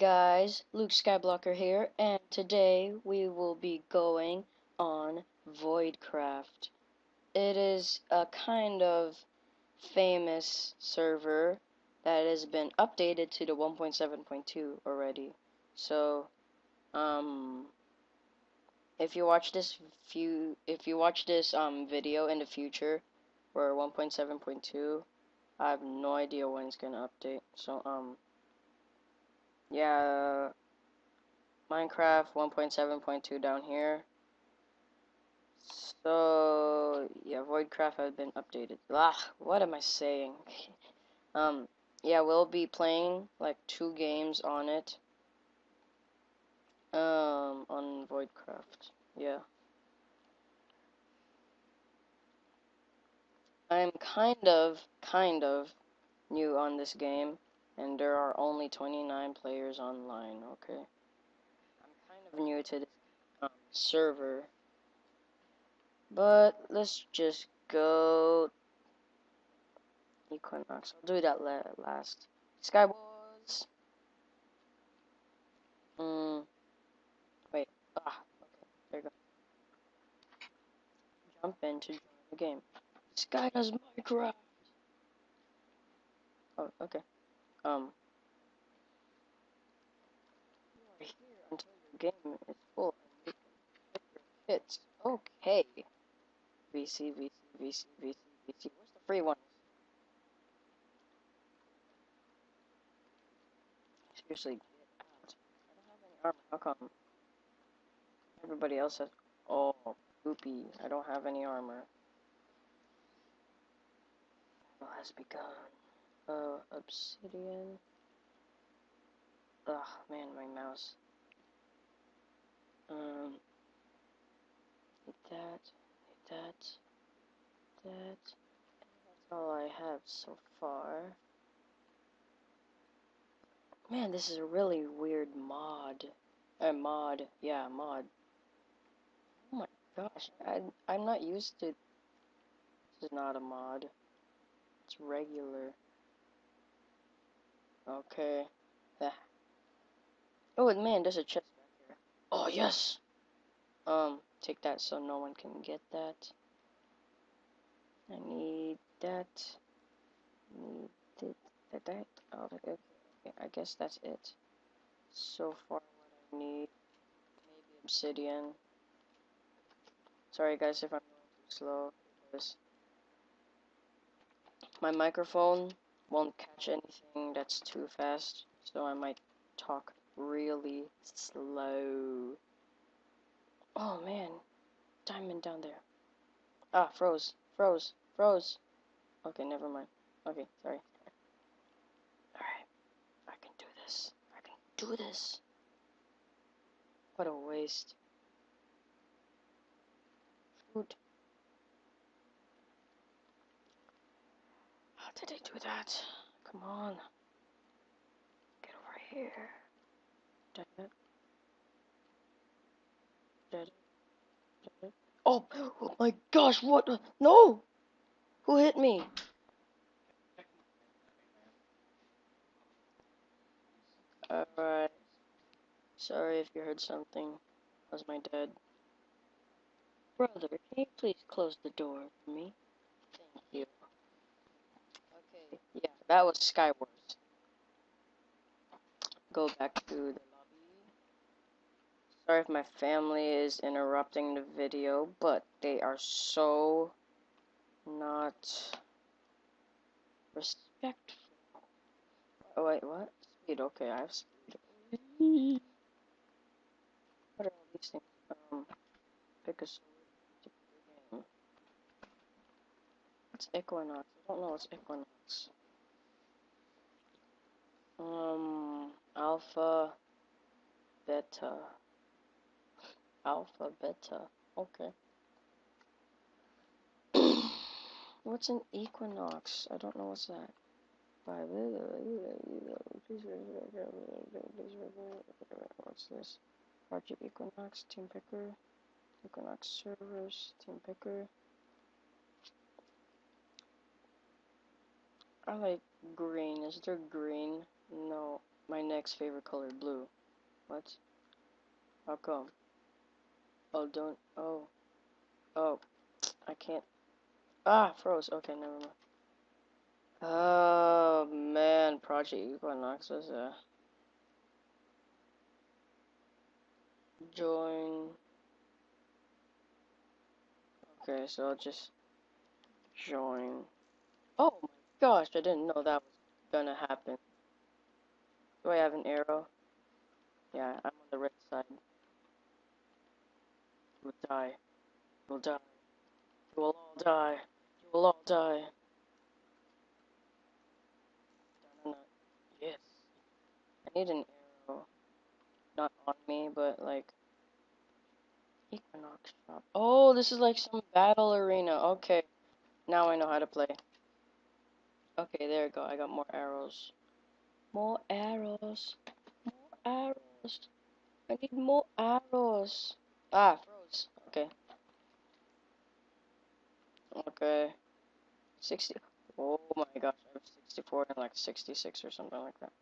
guys, Luke Skyblocker here, and today we will be going on Voidcraft. It is a kind of famous server that has been updated to the 1.7.2 already. So, um, if you watch this few, if you watch this um video in the future, for 1.7.2, I have no idea when it's gonna update. So, um yeah, Minecraft 1.7.2 down here. So, yeah, Voidcraft has been updated. Ah, what am I saying? um, yeah, we'll be playing like two games on it. Um, on Voidcraft. Yeah. I'm kind of, kind of new on this game and there are only 29 players online, okay? I'm kind of new to this um, server, but let's just go Equinox. I'll do that la last. Skywars. Hmm. Wait. Ah. Okay. There you go. Jump in to join the game. Sky does Minecraft. Oh, okay. Um, you are here until your game is full and you kits. Okay. VC, VC, VC, VC, VC. Where's the free ones? Seriously, get out. I don't have any armor. How come? Everybody else has. Oh, poopy. I don't have any armor. Battle has begun. Uh, obsidian. Ugh, man, my mouse. Um, hit that, hit that, that. That's all I have so far. Man, this is a really weird mod. A uh, mod, yeah, mod. Oh my gosh, I, I'm not used to. This is not a mod. It's regular. Okay. Yeah. Oh man, there's a chest back here. Oh yes. Um, take that so no one can get that. I need that. Need. That. that. Oh, okay. I guess that's it. So far, what I need. Maybe obsidian. Sorry guys if I'm going too slow my microphone won't catch anything that's too fast, so I might talk really slow. Oh man, diamond down there. Ah, froze, froze, froze. Okay, never mind. Okay, sorry. Alright, I can do this. I can do this. What a waste. Food. How did I do that? Come on. Get over here. Did it? Oh, oh my gosh, what? No! Who hit me? Alright. Sorry if you heard something. That was my dad. Brother, can you please close the door for me? Thank you. Yeah, that was Skywars. Go back to the lobby. Sorry if my family is interrupting the video, but they are so not respectful. Oh wait, what? Speed, okay, I have speed. What are all these things? Um, pick a sword. What's Equinox? I don't know what's Equinox. Um, alpha, beta, alpha, beta, okay. what's an equinox? I don't know what's that. What's this? Project Equinox, Team Picker, Equinox servers, Team Picker. I like green. Is there green? No. my next favorite color, blue. What? How come? Oh, don't. Oh. Oh. I can't. Ah, froze. Okay, never mind. Oh, man. Project Equinox was a. Join. Okay, so I'll just join. Oh my gosh, I didn't know that was gonna happen. Do I have an arrow? Yeah, I'm on the right side. You will die. You will die. You will all die. You will all die. Yes. I need an arrow. Not on me, but like Equinox shop. Oh, this is like some battle arena. Okay. Now I know how to play. Okay, there we go. I got more arrows. More arrows. More arrows. I need more arrows. Ah, froze. Okay. Okay. 60. Oh my gosh, I have 64 and like 66 or something like that.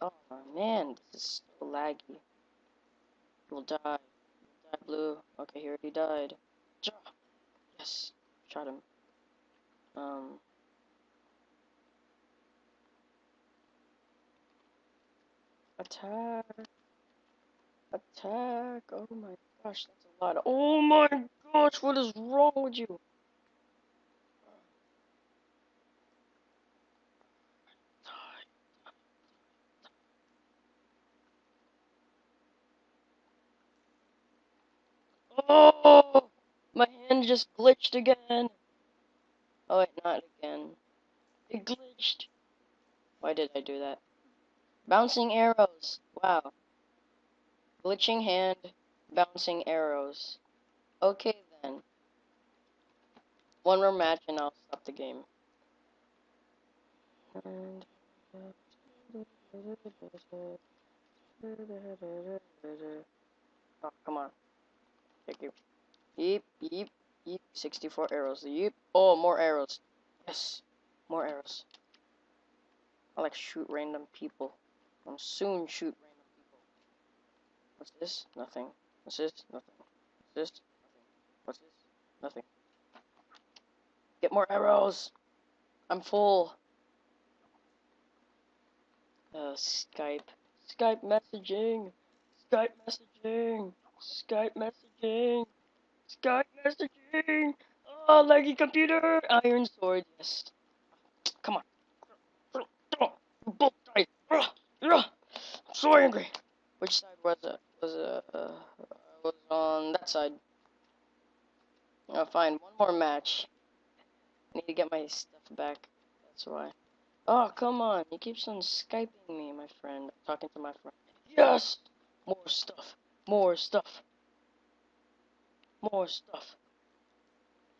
Oh man, this is so laggy. You'll die. You'll die, Blue. Okay, he already died. Yes, shot him. Um. Attack. Attack. Oh my gosh, that's a lot. Oh my gosh, what is wrong with you? Oh, my hand just glitched again. Oh wait, not again. It glitched. Why did I do that? Bouncing arrows. Wow. Glitching hand, bouncing arrows. Okay then. One more match and I'll stop the game. Oh, come on. Thank you. Yeep, yeep, yeep. 64 arrows. Yeep. Oh, more arrows. Yes. More arrows. I like shoot random people. I'm soon shoot random people. What's this? Nothing. What's this? Nothing. What's this? What's this? Nothing. Get more arrows! I'm full. Uh, Skype. Skype messaging. Skype messaging. Skype messaging. Skype messaging. Oh, laggy computer. Iron sword. Yes. Come on. You both die. I'm so angry. Which side was it? Was it? Uh, was on that side. I'll find one more match. I need to get my stuff back. That's why. Oh, come on. He keeps on Skyping me, my friend. I'm talking to my friend. Yes! More stuff. More stuff. More stuff.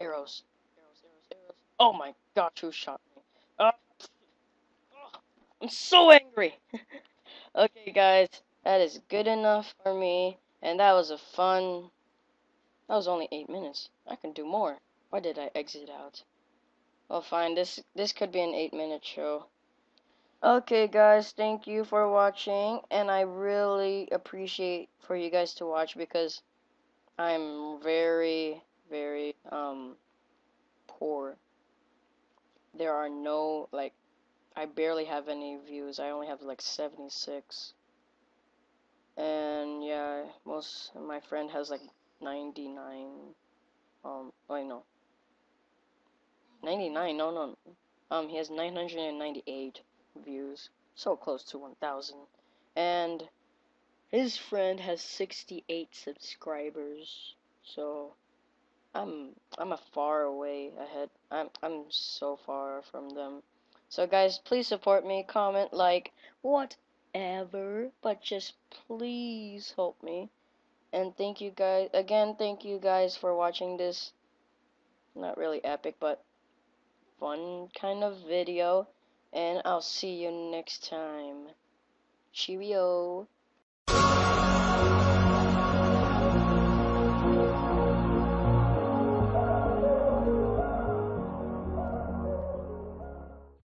Arrows. Arrows, arrows, arrows. Oh my gosh, who shot me? Uh, oh, I'm so angry. okay, guys. That is good enough for me. And that was a fun that was only eight minutes. I can do more. Why did I exit out? Well, fine. This this could be an eight-minute show. Okay, guys. Thank you for watching, and I really appreciate for you guys to watch because I'm very, very um poor. There are no like I barely have any views. I only have like 76. And yeah, most my friend has like 99 um wait no 99 no no um he has 998 views so close to 1000 and his friend has 68 subscribers so I'm I'm a far away ahead. I'm I'm so far from them. So guys please support me comment like whatever but just please help me. And thank you guys again thank you guys for watching this not really epic but fun kind of video and I'll see you next time. Cheerio.